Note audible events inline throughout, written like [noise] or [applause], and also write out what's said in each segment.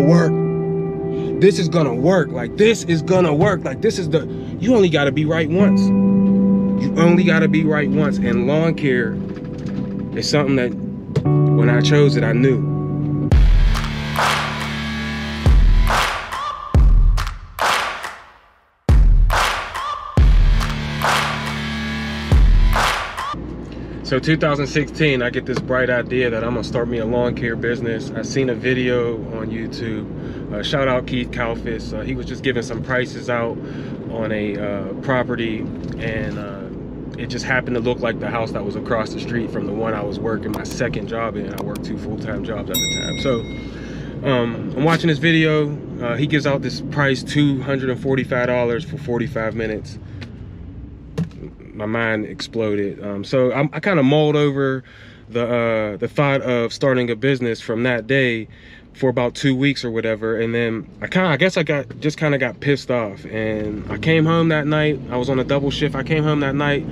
work. This is gonna work. Like this is gonna work. Like this is the you only gotta be right once. You only gotta be right once. And lawn care is something that when I chose it, I knew. So 2016, I get this bright idea that I'm gonna start me a lawn care business. I seen a video on YouTube. Uh, shout out Keith Kalfas. Uh, he was just giving some prices out on a uh, property and uh, it just happened to look like the house that was across the street from the one I was working my second job in. I worked two full-time jobs at the time. So um, I'm watching this video. Uh, he gives out this price, $245 for 45 minutes my mind exploded. Um, so I'm, i kind of mulled over the uh, the thought of starting a business from that day for about two weeks or whatever. And then I kind of, I guess I got just kind of got pissed off. And I came home that night. I was on a double shift. I came home that night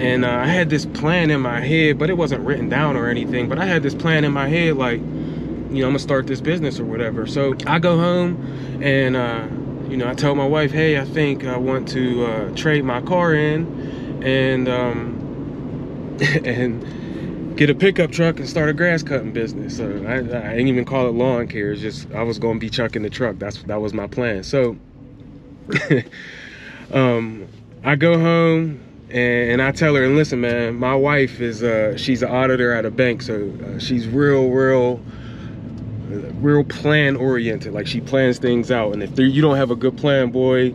and uh, I had this plan in my head, but it wasn't written down or anything. But I had this plan in my head, like, you know, I'm gonna start this business or whatever. So I go home and, uh, you know, I tell my wife, hey, I think I want to uh, trade my car in and um, [laughs] and get a pickup truck and start a grass cutting business. So I, I didn't even call it lawn care. It's just I was going to be chucking the truck. That's that was my plan. So [laughs] um, I go home and, and, I tell her, and listen, man, my wife is uh, she's an auditor at a bank, so uh, she's real, real real plan oriented like she plans things out and if you don't have a good plan boy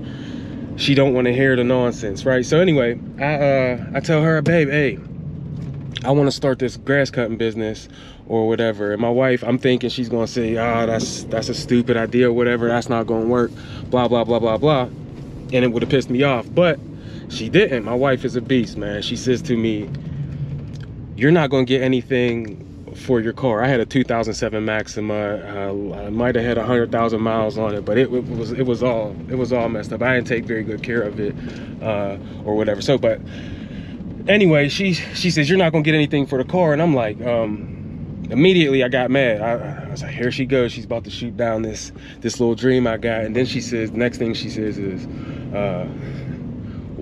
she don't want to hear the nonsense, right? So anyway, I uh, I tell her, babe, hey, I want to start this grass cutting business or whatever. And my wife, I'm thinking she's gonna say, ah, oh, that's that's a stupid idea or whatever. That's not gonna work. Blah blah blah blah blah. And it would have pissed me off, but she didn't. My wife is a beast, man. She says to me, "You're not gonna get anything for your car. I had a 2007 Maxima. Uh, I might have had 100,000 miles on it, but it, it, was it was all it was all messed up. I didn't take very good care of it uh, or whatever. So, but anyway, she she says you're not gonna get anything for the car, and I'm like, um, immediately I got mad. I, I, was like, here she goes. She's about to shoot down this this little dream I got, and then she says, next thing she says is. Uh,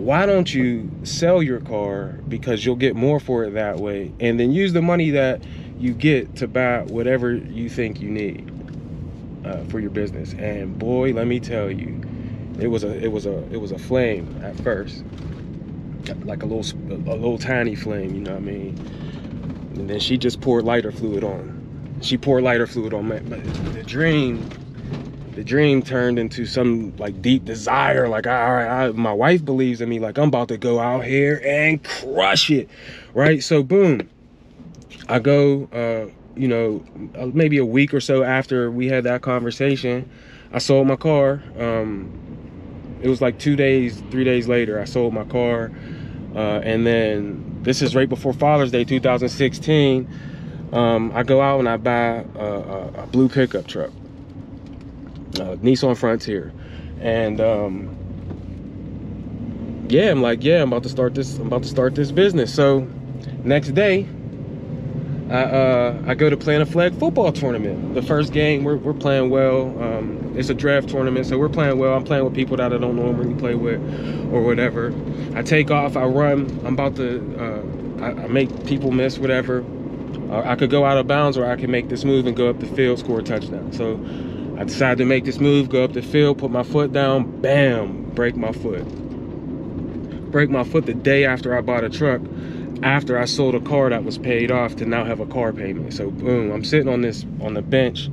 why don't you sell your car because you'll get more for it that way and then use the money that you get to buy whatever you think you need uh, for your business. And boy, let me tell you, it was a it was a it was a flame at first, like a little a little tiny flame. You know what I mean? And then she just poured lighter fluid on. She poured lighter fluid on. But the dream, the dream turned into some like deep desire. Like, all right, I, my wife believes in me. Like, I'm about to go out here and crush it, right? So, boom I go, uh, you know, uh, maybe a week or so after we had that conversation, I sold my car. Um, it was like two days, three days later, I sold my car. Uh, and then this is right before Father's Day 2016. Um, I go out and I buy a, a, a blue pickup truck, uh, Nissan Frontier. And um, yeah, I'm like, yeah, I'm about to start this, I'm about to start this business. So next day, I, uh, I go to play in a flag football tournament. The first game, we're, we're playing well. Um, it's a draft tournament, so we're playing well. I'm playing with people that I don't normally play with or whatever. I take off, I run. I'm about to, uh, I, I, make people miss whatever. Uh, I could go out of bounds or I can make this move and go up the field, score a touchdown. So I decided to make this move, go up the field, put my foot down, bam, break my foot. Break my foot the day after I bought a truck after I sold a car that was paid off to now have a car payment. So boom, I'm sitting on this on the bench.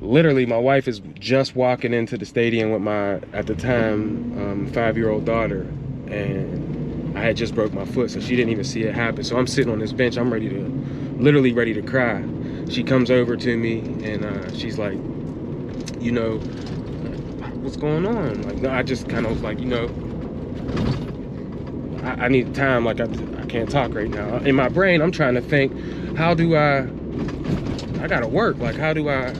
Literally, my wife is just walking into the stadium with my at the time um, five-year-old daughter, and I had just broke my foot, so she didn't even see it happen. So I'm sitting on this bench. I'm ready to, literally ready to cry. She comes over to me and uh, she's like, you know, what's going on? Like, no, I just kind of was like, you know, I, I need time. Like I, I can't talk right now. In my brain, I'm trying to think, how do I? I gotta work. Like how do I?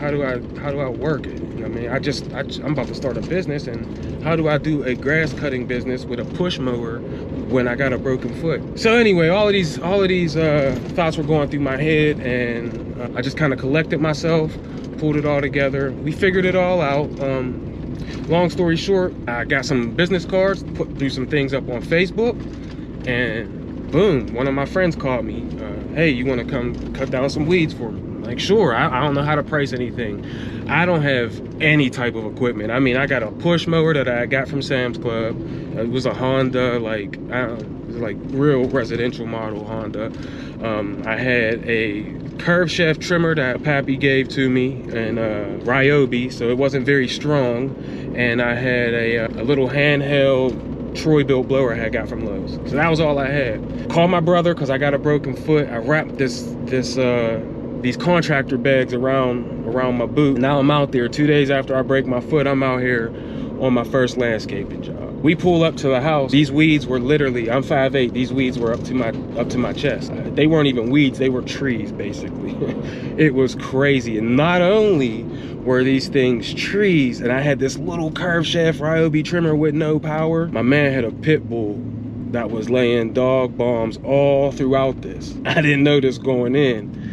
How do I? How do I work it? You know what I mean? I just I, I'm about to start a business, and how do I do a grass cutting business with a push mower when I got a broken foot. So anyway, all of these all of these uh, thoughts were going through my head, and uh, I just kind of collected myself, pulled it all together. We figured it all out. Um, long story short, I got some business cards, put some things up on Facebook, and boom, one of my friends called me. Uh, hey, you want to come cut down some weeds for me? Like, sure, I, I, don't know how to price anything. I don't have any type of equipment. I mean, I got a push mower that I got from Sam's Club. It was a Honda, like, know, like real residential model Honda. Um, I had a curve shaft trimmer that Pappy gave to me and uh, Ryobi, so it wasn't very strong. And I had a, uh, a little handheld Troy-Bilt blower I had got from Lowe's. So that was all I had. Called my brother because I got a broken foot. I wrapped this this uh, these contractor bags around around my boot. Now I'm out there two days after I break my foot. I'm out here on my first landscaping job. We pull up to the house. These weeds were literally, I'm 5'8", these weeds were up to my up to my chest. Uh, they weren't even weeds, they were trees basically. [laughs] it was crazy. And not only were these things trees, and I had this little curve shaft Ryobi trimmer with no power, my man had a pit bull that was laying dog bombs all throughout this. [laughs] I didn't know this going in.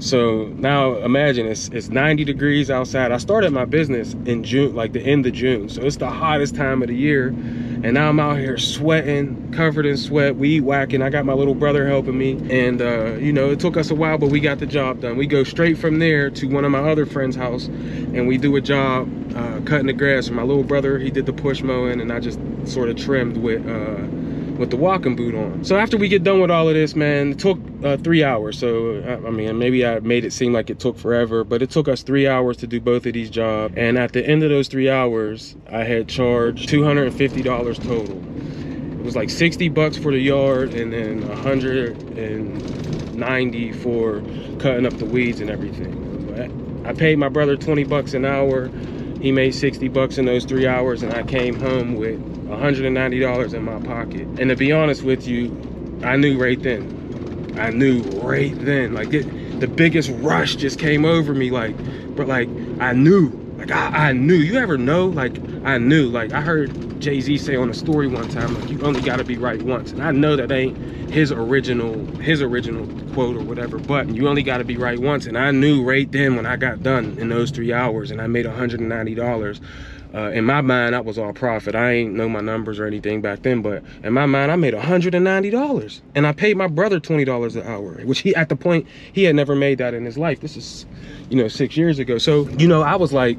So now imagine it's it's 90 degrees outside. I started my business in June, like the end of June. So it's the hottest time of the year. And now I'm out here sweating, covered in sweat, weed whacking. I got my little brother helping me. And uh, you know, it took us a while, but we got the job done. We go straight from there to one of my other friends' house and we do a job uh, cutting the grass. And my little brother, he did the push mowing and I just sort of trimmed with uh, with the walking boot on. So after we get done with all of this, man, it took uh, three hours. So, I mean, maybe I made it seem like it took forever, but it took us three hours to do both of these jobs. And at the end of those three hours, I had charged $250 total. It was like 60 bucks for the yard and then 190 for cutting up the weeds and everything. I paid my brother 20 bucks an hour. He made 60 bucks in those three hours and I came home with $190 in my pocket. And to be honest with you, I knew right then. I knew right then. Like it, the biggest rush just came over me. Like, but like I knew. Like I, I knew. You ever know? Like I knew. Like I heard Jay-Z say on a story one time, like you only gotta be right once. And I know that ain't his original, his original quote or whatever, but you only gotta be right once. And I knew right then when I got done in those three hours and I made $190 uh, in my mind, that was all profit. I ain't know my numbers or anything back then, but in my mind, I made $190. And I paid my brother $20 an hour, which he, at the point, he had never made that in his life. This is, you know, six years ago. So, you know, I was like,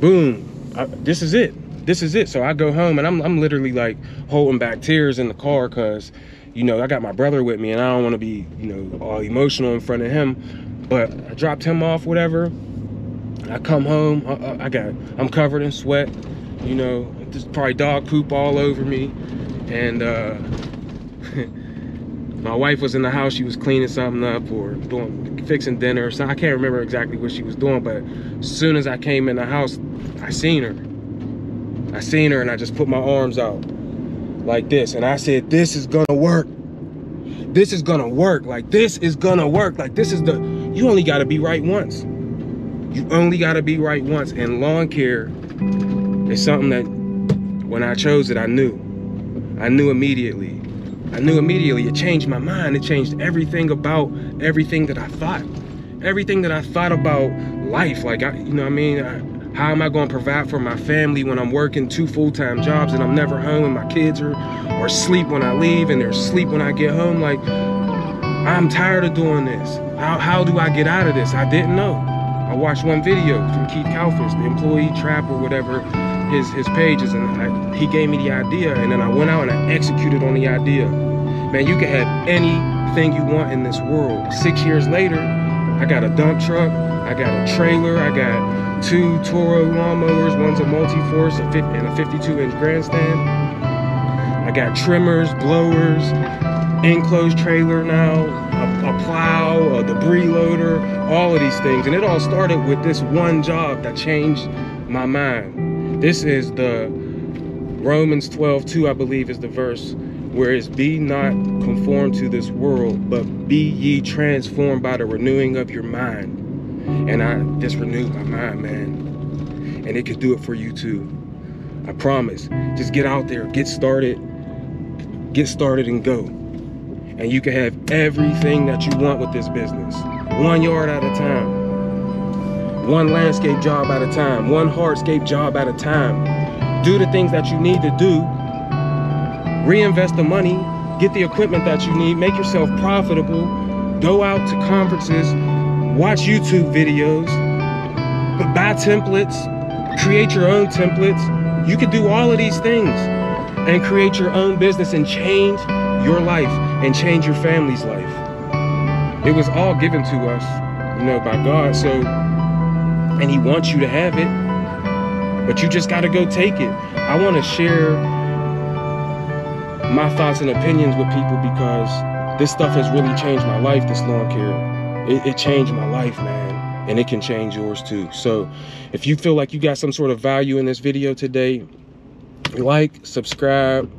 boom, I, this is it. This is it. So I go home and I'm, I'm literally like holding back tears in the car because, you know, I got my brother with me and I don't want to be, you know, all emotional in front of him. But I dropped him off, whatever I come home, I, I, got, I'm covered in sweat, you know, there's probably dog poop all over me. And uh, my wife was in the house, she was cleaning something up or doing, fixing dinner. So I can't remember exactly what she was doing, but as soon as I came in the house, I seen her. I seen her and I just put my arms out like this. And I said, this is gonna work. This is gonna work. Like this is gonna work. Like this is the, you only gotta be right once. You only got to be right once. And lawn care is something that when I chose it, I knew. I knew immediately. I knew immediately. It changed my mind. It changed everything about everything that I thought. Everything that I thought about life. Like, I, you know I mean? I, how am I going to provide for my family when I'm working two full-time jobs and I'm never home and my kids are, or sleep when I leave and they're asleep when I get home? Like, I'm tired of doing this. How, how do I get out of this? I didn't know. I watched one video from Keith Kalfas, the employee trap or whatever his his pages, and I, he gave me the idea, and then I went out and I executed on the idea. Man, you can have anything you want in this world. Six years later, I got a dump truck, I got a trailer, I got two Toro lawnmowers, one's a multi-force and a 52-inch grandstand. I got trimmers, blowers, enclosed trailer now, a, a, plow, a debris loader, all of these things. And it all started with this one job that changed my mind. This is the Romans 12, 2, I believe is the verse where it's be not conformed to this world, but be ye transformed by the renewing of your mind. And I just renewed my mind, man. And it could do it for you too. I promise. Just get out there, get started, get started and go. And you can have everything that you want with this business. One yard at a time. One landscape job at a time. One hardscape job at a time. Do the things that you need to do. Reinvest the money. Get the equipment that you need. Make yourself profitable. Go out to conferences. Watch YouTube videos. Buy templates. Create your own templates. You could do all of these things and create your own business and change your life and change your family's life. It was all given to us, you know, by God. So, and He wants you to have it, but you just got to go take it. I want to share my thoughts and opinions with people because this stuff has really changed my life, this lawn care. It, it changed my life, man, and it can change yours too. So, if you feel like you got some sort of value in this video today, like, subscribe,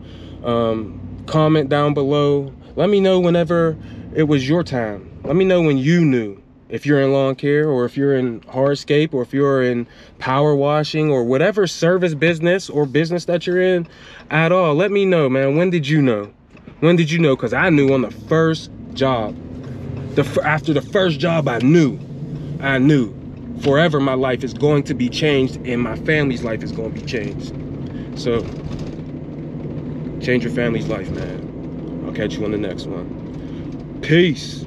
um, comment down below. Let me know whenever it was your time. Let me know when you knew if you're in lawn care or if you're in hardscape or if you're in power washing or whatever service business or business that you're in at all. Let me know, man. When did you know? When did you know? Because I knew on the first job. The After the first job, I knew. I knew forever my life is going to be changed and my family's life is going to be changed. So, change your family's life, man. I'll catch you on the next one. Peace.